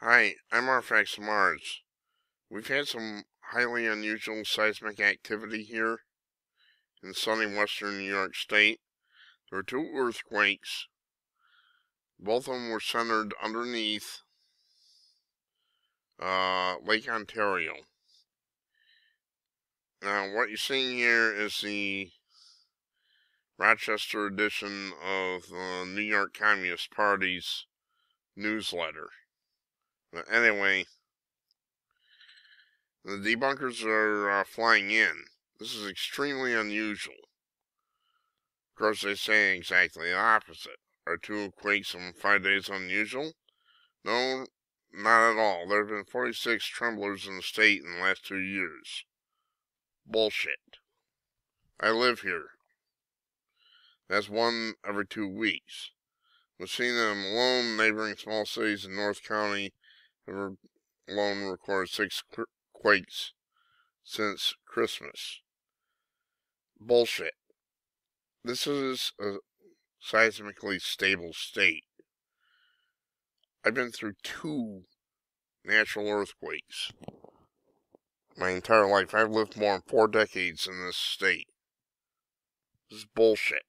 Hi, I'm Arfax Mars. We've had some highly unusual seismic activity here in sunny western New York State. There were two earthquakes. Both of them were centered underneath uh, Lake Ontario. Now, what you're seeing here is the Rochester edition of the New York Communist Party's newsletter. But anyway, the debunkers are uh, flying in. This is extremely unusual. Of course, they say exactly the opposite. Are two quakes in five days unusual? No, not at all. There have been 46 tremblers in the state in the last two years. Bullshit. I live here. That's one every two weeks. Massena and Malone, neighboring small cities in North Country, alone recorded six quakes since Christmas. Bullshit. This is a seismically stable state. I've been through two natural earthquakes my entire life. I've lived more than four decades in this state. This is bullshit.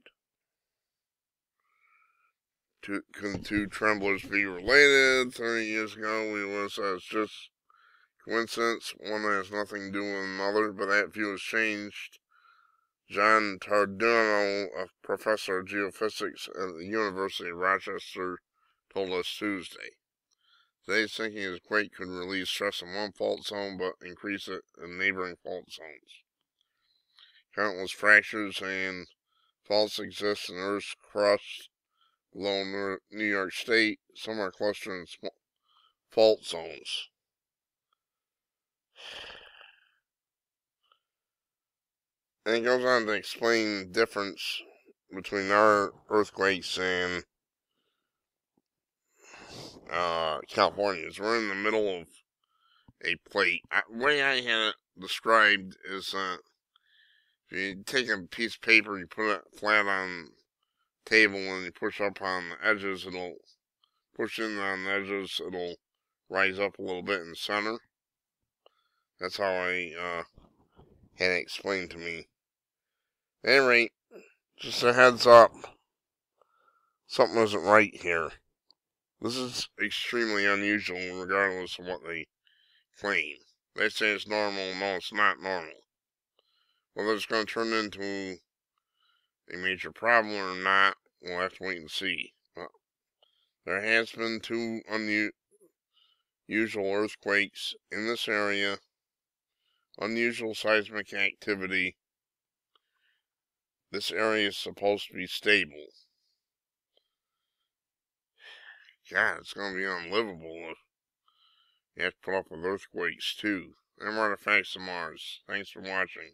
Two, can two tremblers be related? 30 years ago, we was it's just coincidence. One has nothing to do with another, but that view has changed. John Tarduno, a professor of geophysics at the University of Rochester, told us Tuesday. Today's thinking is quake could release stress in one fault zone, but increase it in neighboring fault zones. Countless fractures and faults exist in Earth's crust below New York State. Some are clustered in fault zones. And it goes on to explain the difference between our earthquakes and uh, California's. We're in the middle of a plate. The way I had it described is that if you take a piece of paper, you put it flat on table and you push up on the edges, it'll push in on the edges, it'll rise up a little bit in the center. That's how I uh, had it explained to me. At any rate, just a heads up, something isn't right here. This is extremely unusual regardless of what they claim. They say it's normal, no it's not normal. Whether it's going to turn into a major problem or not, we'll have to wait and see. But there has been two unusual earthquakes in this area, unusual seismic activity. This area is supposed to be stable. God, it's going to be unlivable if you have to put up with earthquakes too. I'm Artifacts of Mars. Thanks for watching.